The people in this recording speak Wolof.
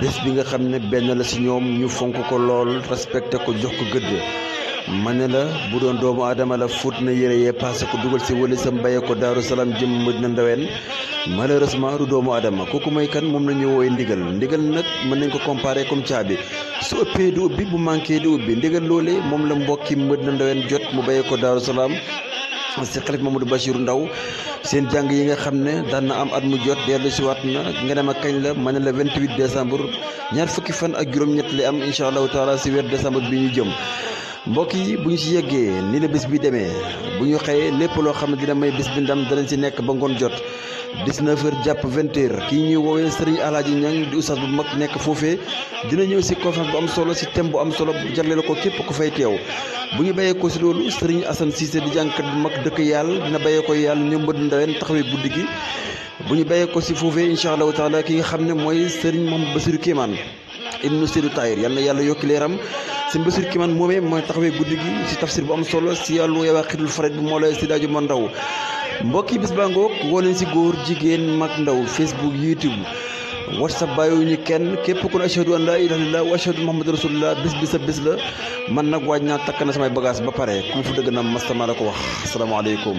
bés bi nga xam ne benn la si ñoom ñu fonk ko lool respecté ko jox ko gëdd ma ne la bu doon doomu aadama la fóot na yére yee paase ko dugal si wëli sa mbayee ko daaru salaam jëm Madina Ndaween malheureusement du doomu aadama kooku mooy kan moom la ñu woowee ndigal ndigal nag mën nañ ko comparer comme caabi su ëppee du ubbi bu manqué du ubbi ndigal loole moom la mbokki Madina Ndaween jot mu bayee ko daaru salaam si xalif Mamadou Bachirou Ndaw seen jàng yi nga xam ne daan na am at mu jot dellu si waat na nga dem ak kañ la ma ne la 28 décembre ñaar fukki fan ak juróom-ñett li am incha allahu taala si weer décembre bi ñu jëm. mbokk yi bu ñu ci yeggee ni la bés bi demee bu ñu xëyee lépp loo xam ne dina may bés bi ndam danañ ci nekk ba ngoon jot 19h jàpp 20h kii ñuy woowee Serigne Alaaji Ñang di oustaz bu mag nekk foofee dina ñëw ci conférence bu am solo ci thème bu am solo jagleel ko képp ku fay teew bu ñu bàyyee ko si loolu sëriñ Assane Cissé di jànkat bu mag dëkk yàlla dina bàyyee ko yàlla ñoom mbënd ndaween taxawee guddi gi bu ñu bàyyee ko si foofee incha allahu taala ki nga xam ne mooy sëriñ Mouhamed Bassirou Kéemaan ibnu Seydou Tahir yal na yàlla yokki leeram sëñ Bassir Kiman moomee mooy taxawee guddi gi si tafsir bu am solo si yàllu yawaa xitul faret bi moo lay si daaju ma ndaw mbokki bis baa ngoog woo leen si góor jigéen mag ndaw Facebook YouTube whatsapp bàyyiwuñu kenn képp ku ne ashhadu an laa ilaaha illallaah wa ashhadu muhammadu rasulullah bis bi sa bis la man nag waaj naa takk na samay bagage ba pare ku mu fu dëgg na mastama la ko wax asalaamaaleykum